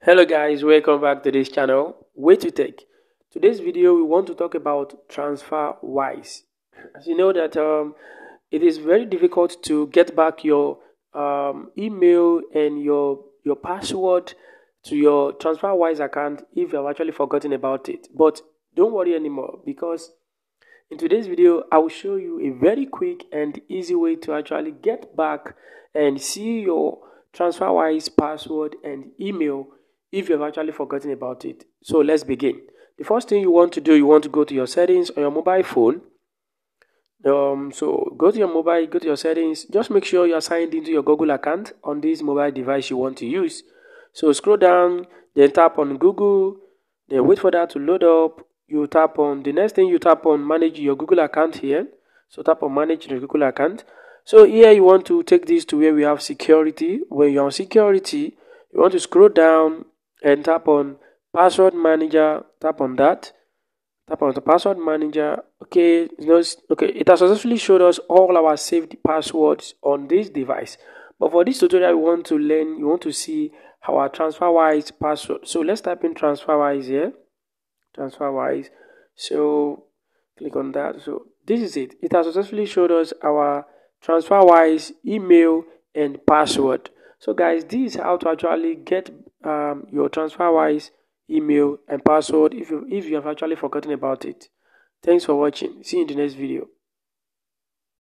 hello guys welcome back to this channel way to tech. Today's video we want to talk about transferwise as you know that um, it is very difficult to get back your um, email and your your password to your transferwise account if you have actually forgotten about it. But don't worry anymore because in today's video i will show you a very quick and easy way to actually get back and see your transferwise password and email if you've actually forgotten about it. So let's begin. The first thing you want to do, you want to go to your settings on your mobile phone. Um, so go to your mobile, go to your settings. Just make sure you are signed into your Google account on this mobile device you want to use. So scroll down, then tap on Google, then wait for that to load up. You tap on the next thing you tap on manage your Google account here. So tap on manage your Google account. So here you want to take this to where we have security. When you're on security, you want to scroll down and tap on password manager tap on that. Tap on the password manager. Okay okay it has successfully showed us all our saved passwords on this device. But for this tutorial we want to learn you want to see our transferwise password. So let's type in transferwise here. Transferwise. So click on that. So this is it. It has successfully showed us our transferwise email and password. So guys this is how to actually get um, your transferwise email and password if you if you have actually forgotten about it. Thanks for watching. See you in the next video